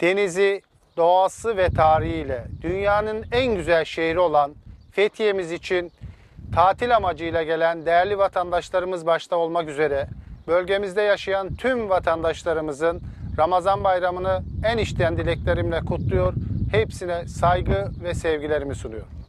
Denizi, doğası ve tarihiyle dünyanın en güzel şehri olan Fethiye'miz için tatil amacıyla gelen değerli vatandaşlarımız başta olmak üzere bölgemizde yaşayan tüm vatandaşlarımızın Ramazan bayramını en içten dileklerimle kutluyor. Hepsine saygı ve sevgilerimi sunuyorum.